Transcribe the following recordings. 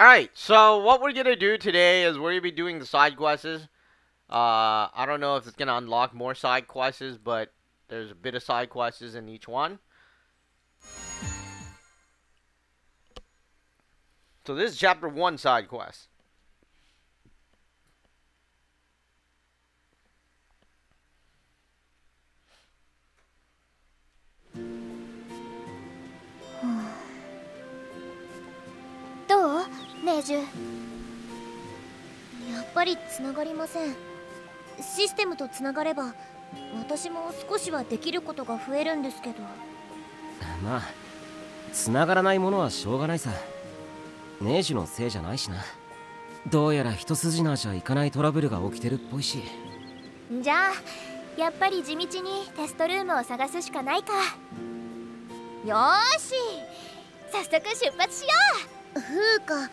Alright, so what we're gonna do today is we're gonna be doing the side quests. Uh, I don't know if it's gonna unlock more side quests, but there's a bit of side quests in each one. So this is chapter one side quest. やっぱり繋がりません。システムと繋がれば私も少しはできることが増えるんですけど。まあ繋がらないものはしょうがないさ。ネジのせいじゃないしな。どうやら一筋縄じゃいかないトラブルが起きてるっぽいし。じゃあやっぱり地道にテストルームを探すしかないか。よーし早速出発しよう。ふうか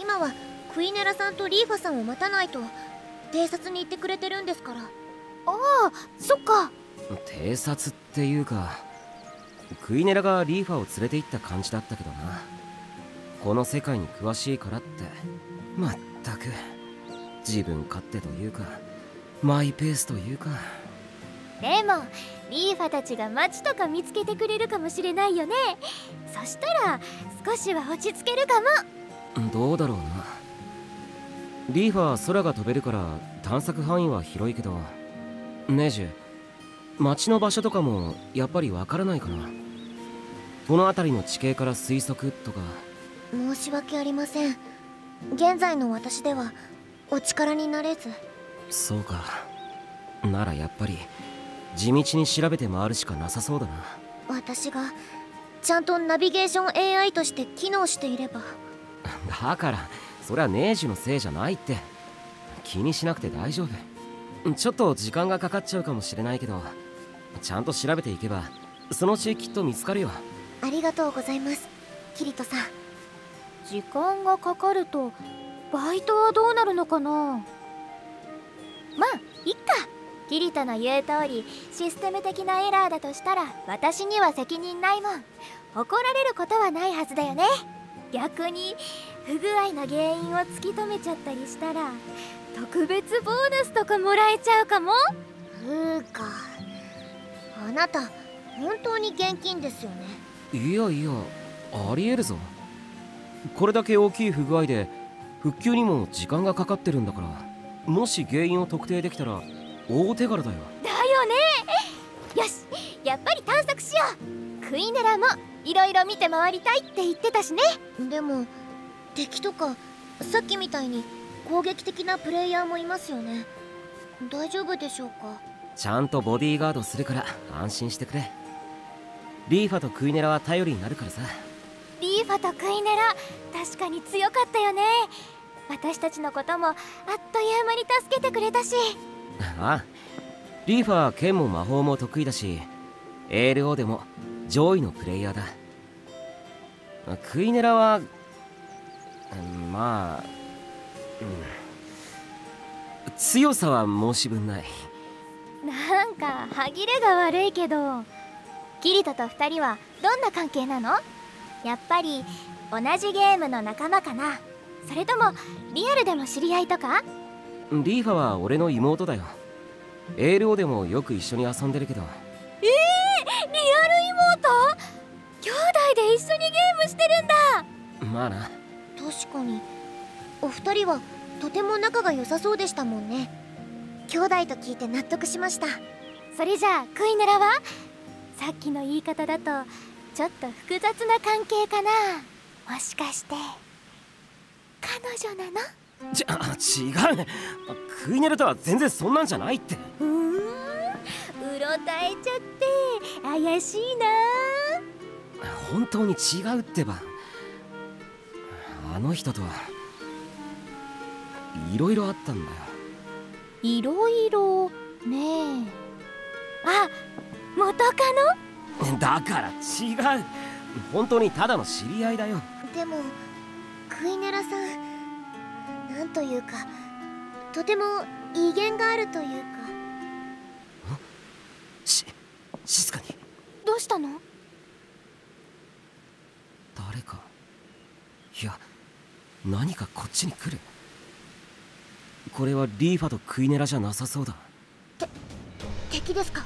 今はクイネラさんとリーファさんを待たないと偵察に行ってくれてるんですから。ああそっか。偵察っていうかクイネラがリーファを連れて行った感じだったけどな。この世界に詳しいからってまったく自分勝手というかマイペースというか。でもリーファたちが街とか見つけてくれるかもしれないよね。そしたら少しは落ち着けるかもどうだろうな。リーファは空が飛べるから探索範囲は広いけど。ネジュ街の場所とかもやっぱりわからないかな。この辺りの地形から推測とか。申し訳ありません。現在の私ではお力になれず。そうか。ならやっぱり地道に調べて回るしかなさそうだな。私がちゃんとナビゲーション AI として機能していればだからそれはネージュのせいじゃないって。気にしなくて大丈夫。ちょっと時間がかかっちゃうかもしれないけどちゃんと調べていけばそのうちきっと見つかるよ。ありがとうございます。キリトさん。時間がかかるとバイトはどうなるのかな？まあいっか。キリトの言う通りシステム的なエラーだとしたら私には責任ないもん。怒られることはないはずだよね逆に不具合の原因を突き止めちゃったりしたら特別ボーナスとかもらえちゃうかも？ふうか。あなた本当に現金ですよね？いやいやありえるぞ。これだけ大きい不具合で復旧にも時間がかかってるんだからもし原因を特定できたら大手柄だよ。だよね！よしやっぱり探索しよう。クイネラもいろいろ見て回りたいって言ってたしね。でも敵とかさっきみたいに攻撃的なプレイヤーもいますよね。大丈夫でしょうか？ちゃんとボディーガードするから安心してくれ。リーファとクイネラは頼りになるからさ。リーファとクイネラ確かに強かったよね。私たちのこともあっという間に助けてくれたし。ああ。リーファは剣も魔法も得意だし ALO でも上位のプレイヤーだ。クイネラはまあ、うん、強さは申し分ない。なんか歯切れが悪いけどキリトと2人はどんな関係なの？やっぱり同じゲームの仲間かな。それともリアルでも知り合いとか？リーファは俺の妹だよ。ALO でもよく一緒に遊んでるけどアル妹兄弟で一緒にゲームしてるんだ。まあな。確かに。お二人はとても仲が良さそうでしたもんね。兄弟と聞いて納得しました。それじゃあクイネラは？さっきの言い方だとちょっと複雑な関係かな。もしかして。彼女なの？ち違うクイネルとは全然そんなんじゃないって。うーんうろたえちゃって怪しいな。本当に違うってば。あの人とはいろいろあったんだよ。いろいろね。えあ元カノ？だから違う。本当にただの知り合いだよ。でもクイネラさんなんというかとても威厳があるというかし静かに。どうしたの？誰か。いや何かこっちに来る。これはリーファとクイネラじゃなさそうだ。敵ですか？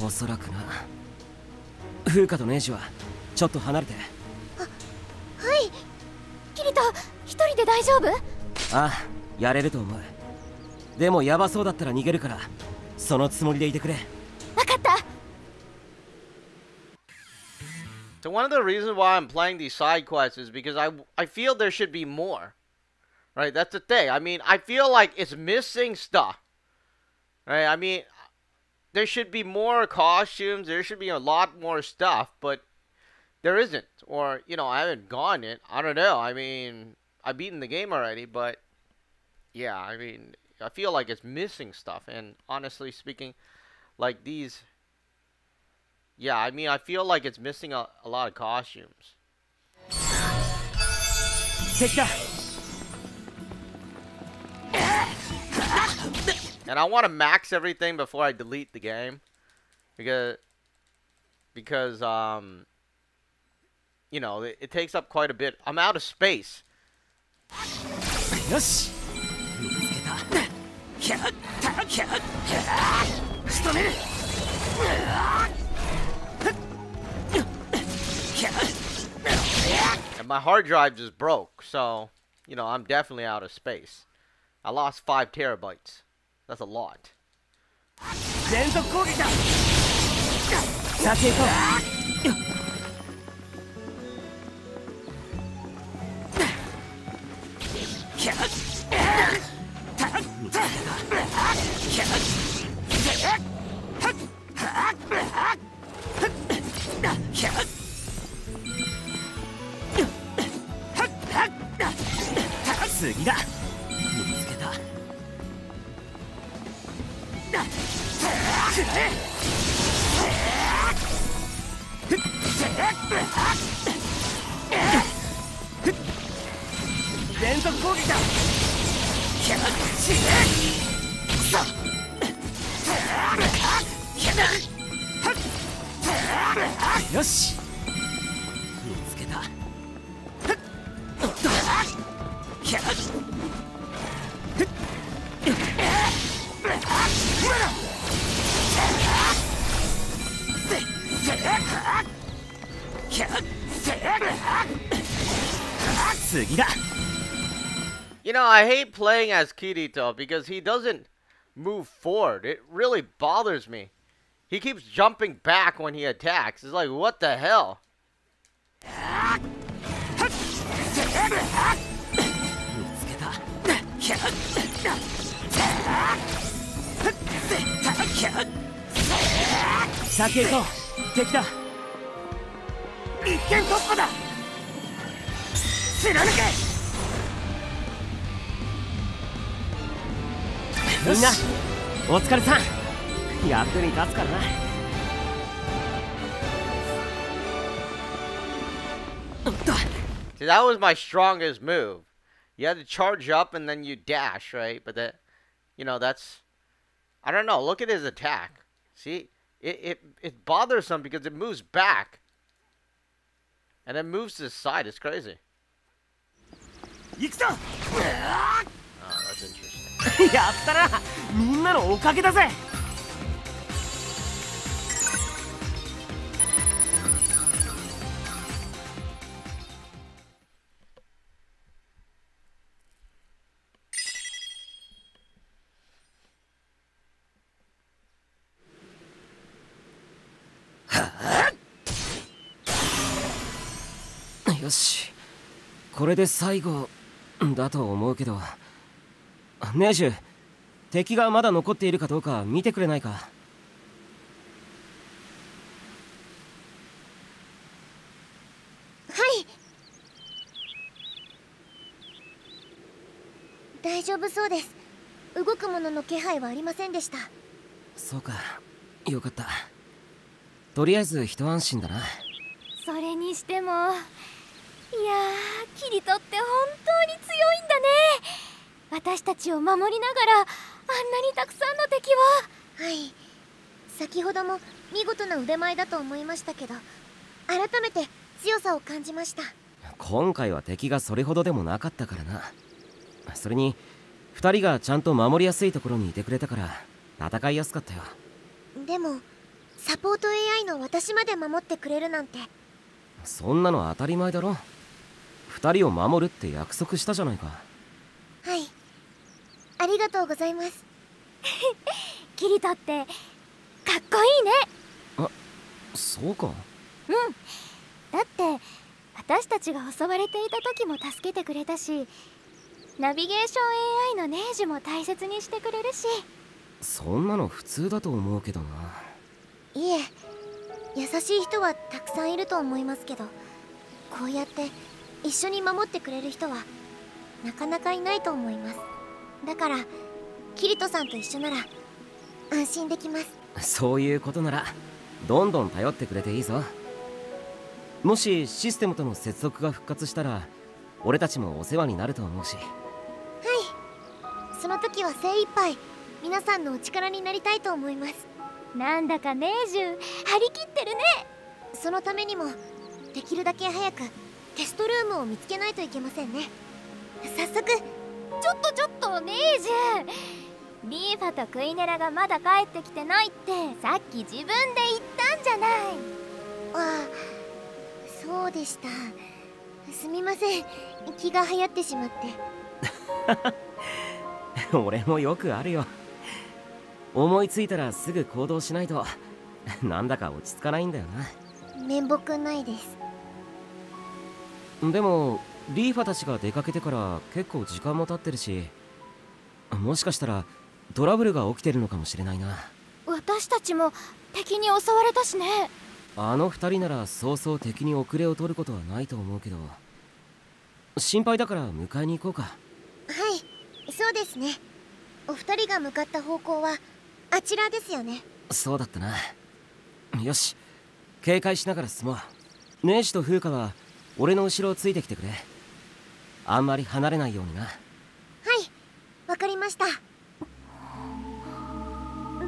おそらくな。風花とネイジはちょっと離れて。はい。キリト一人で大丈夫？ああやれると思う。でもヤバそうだったら逃げるからそのつもりでいてくれ So one of the reasons why I'm playing these side quests is because I I feel there should be more. Right? That's the thing. I mean, I feel like it's missing stuff. Right? I mean, there should be more costumes, there should be a lot more stuff, but there isn't. Or, you know, I haven't gone it. I don't know. I mean, I've beaten the game already, but yeah, I mean, I feel like it's missing stuff and honestly speaking, like these yeah, I mean, I feel like it's missing a, a lot of costumes. And I want to max everything before I delete the game. Because, because um, you know, it, it takes up quite a bit. I'm out of space. Yes. And my hard drive just broke. So, you know, I'm definitely out of space. I lost 5 terabytes. That's a lot. よし。見つけた。次だ You know, I hate playing as Kirito because he doesn't move forward. It really bothers me. He keeps jumping back when he attacks. It's like, what the hell? みんなお疲れさん役に立つからなおっと See, that was my strongest move. You had to charge up and then you dash, right? But that, you know, that's, I don't know. Look at his attack. See, it it it bothers him because it moves back, and then moves to the side. It's crazy. やったな。みんなのおかげだぜ。よし。これで最後だと思うけど。ネージュ敵がまだ残っているかどうか見てくれないか。はい。大丈夫そうです。動くものの気配はありませんでした。そうか。よかった。とりあえず一安心だな。それにしてもいやーキリトって本当に強いんだね私たちを守りながらあんなにたくさんの敵を。はい。先ほども見事な腕前だと思いましたけど改めて強さを感じました。今回は敵がそれほどでもなかったからな。それに2人がちゃんと守りやすいところにいてくれたから戦いやすかったよ。でもサポート AI の私まで守ってくれるなんて。そんなの当たり前だろ。2人を守るって約束したじゃないか。はいありがとうございます。キリトってかっこいいね。あそうか？うん。だって私たちが襲われていた時も助けてくれたしナビゲーション AI のネージも大切にしてくれるし。そんなの普通だと思うけどな。いえ優しい人はたくさんいると思いますけどこうやって一緒に守ってくれる人はなかなかいないと思いますだからキリトさんと一緒なら安心できます。そういうことならどんどん頼ってくれていいぞ。もしシステムとの接続が復活したら俺たちもお世話になると思うし。はい。その時は精一杯皆さんのお力になりたいと思います。なんだかネージュ張り切ってるね。そのためにもできるだけ早くテストルームを見つけないといけませんね。早速ちょっとちょっとネージュリーファとクイネラがまだ帰ってきてないってさっき自分で言ったんじゃない。ああそうでした。すみません。気が流行ってしまって。俺もよくあるよ。思いついたらすぐ行動しないと。なんだか落ち着かないんだよな。面目ないです。でもリーファたちが出かけてから結構時間も経ってるしもしかしたらトラブルが起きてるのかもしれないな。私たちも敵に襲われたしね。あの二人ならそうそう敵に遅れを取ることはないと思うけど心配だから迎えに行こうか。はいそうですね。お二人が向かった方向はあちらですよね。そうだったな。よし警戒しながら進もう。ネイジと風花は俺の後ろをついてきてくれあんまり離れないようにな。はいわかりました。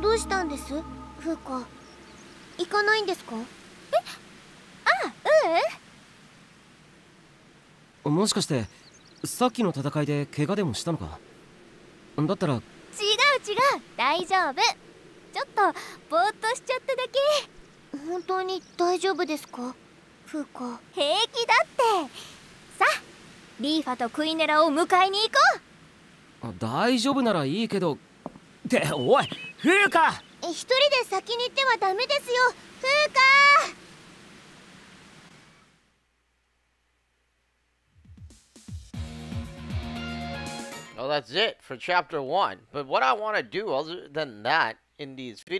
どうしたんです？風花。行かないんですか？え？あううん。もしかしてさっきの戦いで怪我でもしたのか？だったら。違う違う。大丈夫。ちょっとぼーっとしちゃっただけ。本当に大丈夫ですか？風花。平気だってリーファとクイネラを迎えに行こう大丈夫ならいいけどっておい風花一人で先に行ってはダメですよ風花 Well, that's it for chapter one. But what I want to do, other than that, in these videos.